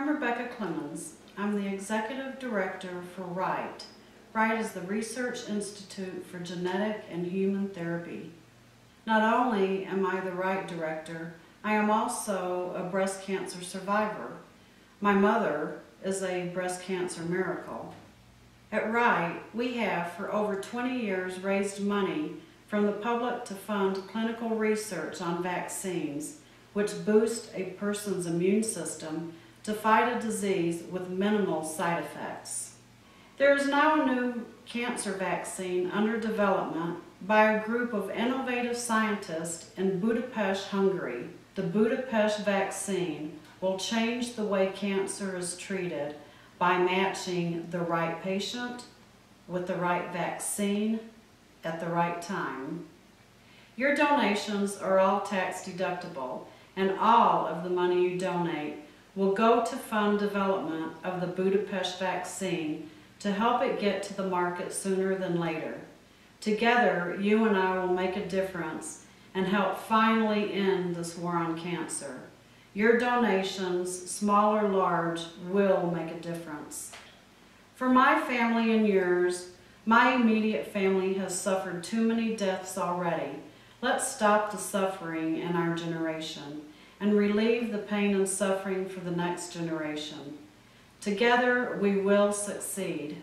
I'm Rebecca Clemens. I'm the Executive Director for RIGHT. RIGHT is the Research Institute for Genetic and Human Therapy. Not only am I the RIGHT Director, I am also a breast cancer survivor. My mother is a breast cancer miracle. At RIGHT, we have for over 20 years raised money from the public to fund clinical research on vaccines, which boost a person's immune system to fight a disease with minimal side effects. There is now a new cancer vaccine under development by a group of innovative scientists in Budapest, Hungary. The Budapest vaccine will change the way cancer is treated by matching the right patient with the right vaccine at the right time. Your donations are all tax deductible and all of the money you donate will go to fund development of the Budapest vaccine to help it get to the market sooner than later. Together, you and I will make a difference and help finally end this war on cancer. Your donations, small or large, will make a difference. For my family and yours, my immediate family has suffered too many deaths already. Let's stop the suffering in our generation and relieve the pain and suffering for the next generation. Together, we will succeed.